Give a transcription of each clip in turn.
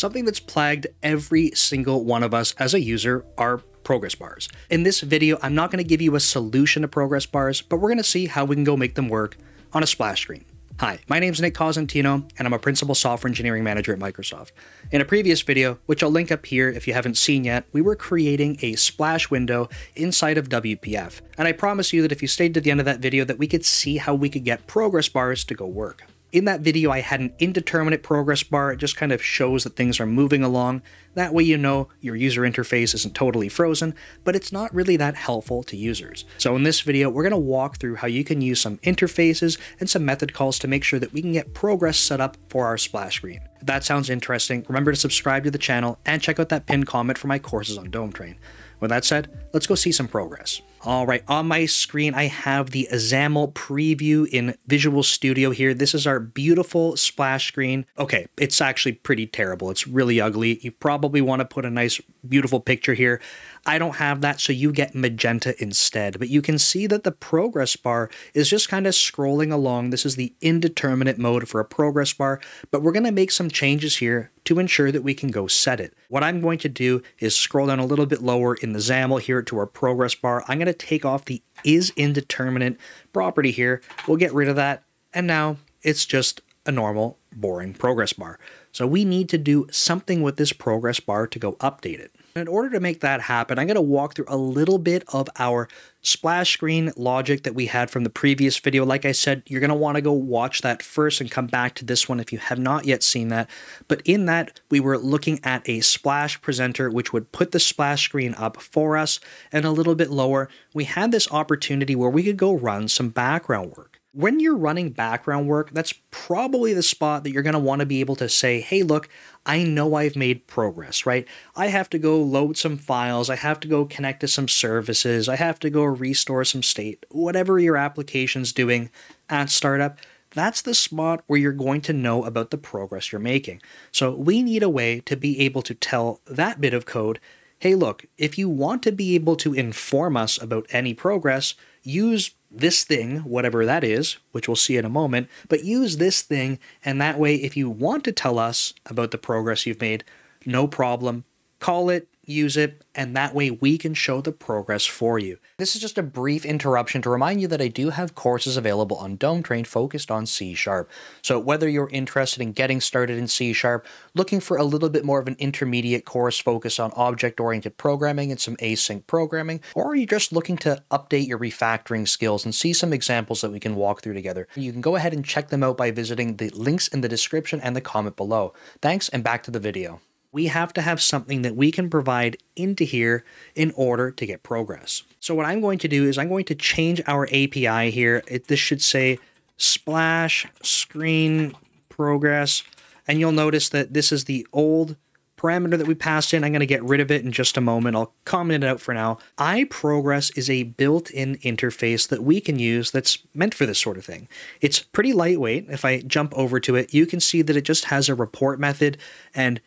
Something that's plagued every single one of us as a user are progress bars. In this video, I'm not going to give you a solution to progress bars, but we're going to see how we can go make them work on a splash screen. Hi, my name is Nick Cosentino, and I'm a Principal Software Engineering Manager at Microsoft. In a previous video, which I'll link up here if you haven't seen yet, we were creating a splash window inside of WPF, and I promise you that if you stayed to the end of that video that we could see how we could get progress bars to go work. In that video, I had an indeterminate progress bar. It just kind of shows that things are moving along. That way you know your user interface isn't totally frozen, but it's not really that helpful to users. So in this video, we're going to walk through how you can use some interfaces and some method calls to make sure that we can get progress set up for our splash screen. If that sounds interesting, remember to subscribe to the channel and check out that pinned comment for my courses on Dometrain. With that said, let's go see some progress. All right, on my screen, I have the XAML preview in Visual Studio here. This is our beautiful splash screen. Okay, it's actually pretty terrible. It's really ugly. You probably want to put a nice, beautiful picture here. I don't have that, so you get magenta instead. But you can see that the progress bar is just kind of scrolling along. This is the indeterminate mode for a progress bar, but we're going to make some changes here to ensure that we can go set it. What I'm going to do is scroll down a little bit lower in the XAML here to our progress bar. I'm going to take off the is indeterminate property here. We'll get rid of that. And now it's just a normal, boring progress bar. So we need to do something with this progress bar to go update it. In order to make that happen, I'm going to walk through a little bit of our splash screen logic that we had from the previous video. Like I said, you're going to want to go watch that first and come back to this one if you have not yet seen that. But in that, we were looking at a splash presenter, which would put the splash screen up for us and a little bit lower. We had this opportunity where we could go run some background work. When you're running background work, that's probably the spot that you're going to want to be able to say, hey, look, I know I've made progress, right? I have to go load some files, I have to go connect to some services, I have to go restore some state, whatever your application's doing at startup. That's the spot where you're going to know about the progress you're making. So we need a way to be able to tell that bit of code hey, look, if you want to be able to inform us about any progress, use this thing, whatever that is, which we'll see in a moment, but use this thing, and that way, if you want to tell us about the progress you've made, no problem. Call it, use it, and that way we can show the progress for you. This is just a brief interruption to remind you that I do have courses available on Dometrain focused on C Sharp. So whether you're interested in getting started in C Sharp, looking for a little bit more of an intermediate course focused on object-oriented programming and some async programming, or you're just looking to update your refactoring skills and see some examples that we can walk through together, you can go ahead and check them out by visiting the links in the description and the comment below. Thanks, and back to the video we have to have something that we can provide into here in order to get progress. So what I'm going to do is I'm going to change our API here. It, this should say splash screen progress. And you'll notice that this is the old parameter that we passed in. I'm going to get rid of it in just a moment. I'll comment it out for now. iProgress is a built-in interface that we can use that's meant for this sort of thing. It's pretty lightweight. If I jump over to it, you can see that it just has a report method and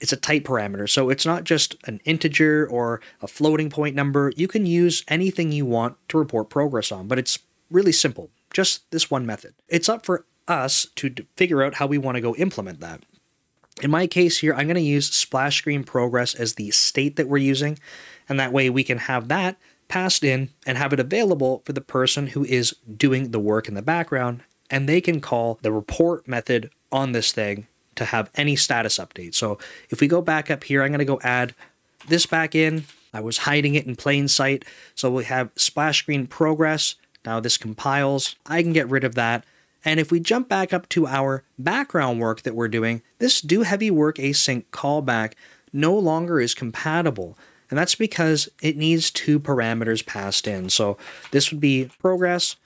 it's a type parameter. So it's not just an integer or a floating point number. You can use anything you want to report progress on, but it's really simple. Just this one method. It's up for us to figure out how we want to go implement that. In my case here, I'm going to use splash screen progress as the state that we're using, and that way we can have that passed in and have it available for the person who is doing the work in the background, and they can call the report method on this thing to have any status update. So if we go back up here, I'm going to go add this back in. I was hiding it in plain sight. So we have splash screen progress. Now this compiles. I can get rid of that. And if we jump back up to our background work that we're doing, this do heavy work async callback no longer is compatible. And that's because it needs two parameters passed in. So this would be progress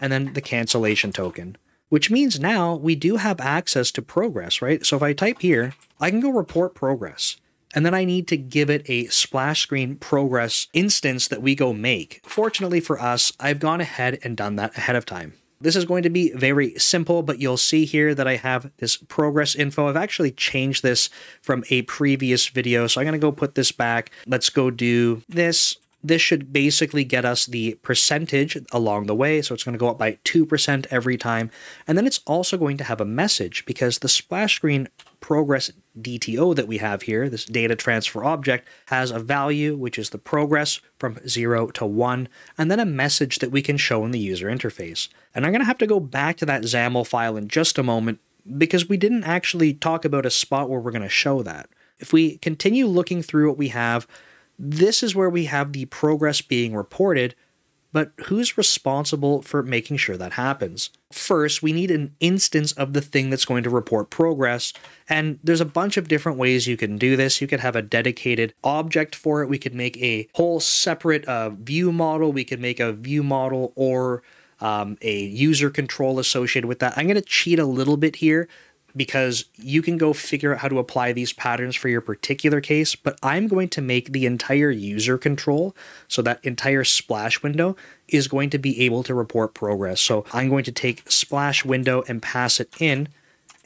and then the cancellation token which means now we do have access to progress, right? So if I type here, I can go report progress. And then I need to give it a splash screen progress instance that we go make. Fortunately for us, I've gone ahead and done that ahead of time. This is going to be very simple, but you'll see here that I have this progress info. I've actually changed this from a previous video, so I'm going to go put this back. Let's go do this this should basically get us the percentage along the way. So it's going to go up by 2% every time. And then it's also going to have a message because the splash screen progress DTO that we have here, this data transfer object, has a value, which is the progress from 0 to 1, and then a message that we can show in the user interface. And I'm going to have to go back to that XAML file in just a moment because we didn't actually talk about a spot where we're going to show that. If we continue looking through what we have, this is where we have the progress being reported, but who's responsible for making sure that happens? First, we need an instance of the thing that's going to report progress, and there's a bunch of different ways you can do this. You could have a dedicated object for it. We could make a whole separate uh, view model. We could make a view model or um, a user control associated with that. I'm going to cheat a little bit here because you can go figure out how to apply these patterns for your particular case, but I'm going to make the entire user control, so that entire splash window is going to be able to report progress. So I'm going to take splash window and pass it in,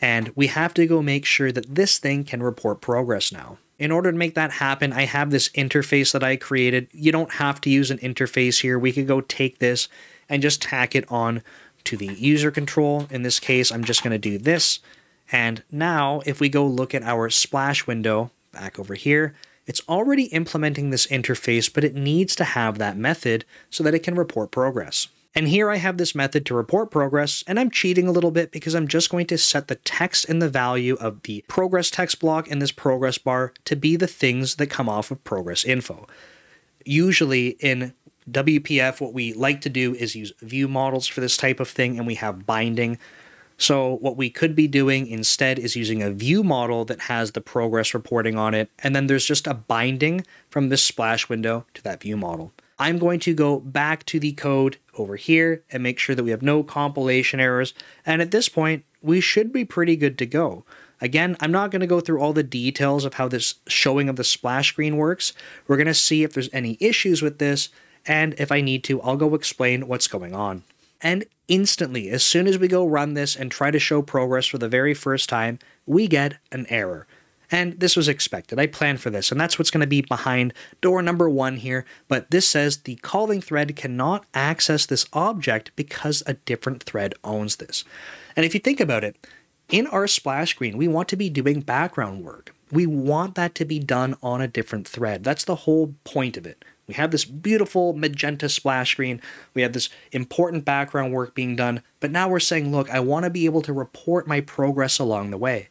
and we have to go make sure that this thing can report progress now. In order to make that happen, I have this interface that I created. You don't have to use an interface here. We could go take this and just tack it on to the user control. In this case, I'm just going to do this and now if we go look at our splash window back over here, it's already implementing this interface, but it needs to have that method so that it can report progress. And here I have this method to report progress, and I'm cheating a little bit because I'm just going to set the text and the value of the progress text block and this progress bar to be the things that come off of progress info. Usually in WPF, what we like to do is use view models for this type of thing, and we have binding. So what we could be doing instead is using a view model that has the progress reporting on it, and then there's just a binding from this splash window to that view model. I'm going to go back to the code over here and make sure that we have no compilation errors. And at this point, we should be pretty good to go. Again, I'm not going to go through all the details of how this showing of the splash screen works. We're going to see if there's any issues with this, and if I need to, I'll go explain what's going on. And instantly, as soon as we go run this and try to show progress for the very first time, we get an error. And this was expected. I planned for this, and that's what's going to be behind door number one here. But this says the calling thread cannot access this object because a different thread owns this. And if you think about it, in our splash screen, we want to be doing background work. We want that to be done on a different thread. That's the whole point of it. We have this beautiful magenta splash screen. We have this important background work being done. But now we're saying, look, I want to be able to report my progress along the way.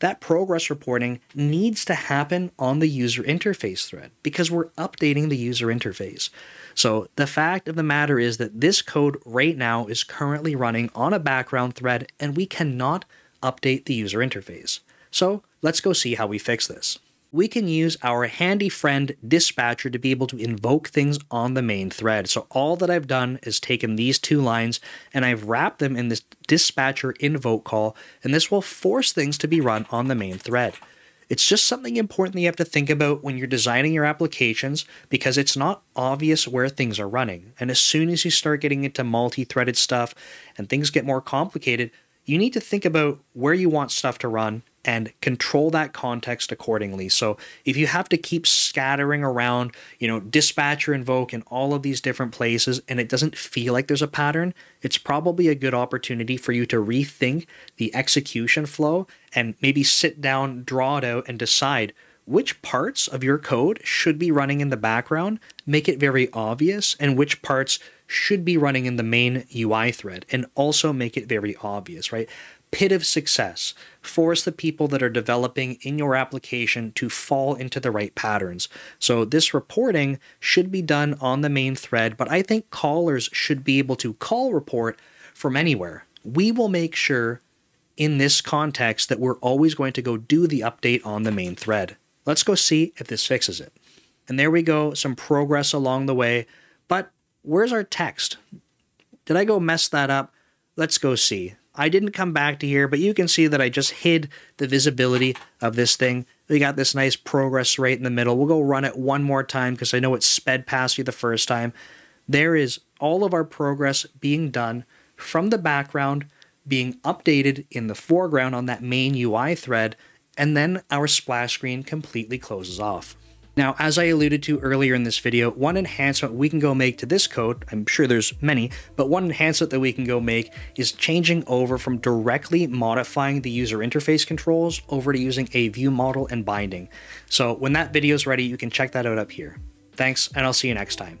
That progress reporting needs to happen on the user interface thread because we're updating the user interface. So the fact of the matter is that this code right now is currently running on a background thread and we cannot update the user interface. So let's go see how we fix this we can use our handy friend dispatcher to be able to invoke things on the main thread. So all that I've done is taken these two lines and I've wrapped them in this dispatcher invoke call, and this will force things to be run on the main thread. It's just something important that you have to think about when you're designing your applications because it's not obvious where things are running. And as soon as you start getting into multi-threaded stuff and things get more complicated, you need to think about where you want stuff to run and control that context accordingly. So if you have to keep scattering around, you know, dispatcher invoke in all of these different places and it doesn't feel like there's a pattern, it's probably a good opportunity for you to rethink the execution flow and maybe sit down, draw it out and decide which parts of your code should be running in the background, make it very obvious, and which parts should be running in the main UI thread and also make it very obvious, right? pit of success. Force the people that are developing in your application to fall into the right patterns. So this reporting should be done on the main thread, but I think callers should be able to call report from anywhere. We will make sure in this context that we're always going to go do the update on the main thread. Let's go see if this fixes it. And there we go, some progress along the way. But where's our text? Did I go mess that up? Let's go see. I didn't come back to here, but you can see that I just hid the visibility of this thing. We got this nice progress right in the middle. We'll go run it one more time because I know it sped past you the first time. There is all of our progress being done from the background, being updated in the foreground on that main UI thread, and then our splash screen completely closes off. Now, as I alluded to earlier in this video, one enhancement we can go make to this code, I'm sure there's many, but one enhancement that we can go make is changing over from directly modifying the user interface controls over to using a view model and binding. So when that video is ready, you can check that out up here. Thanks, and I'll see you next time.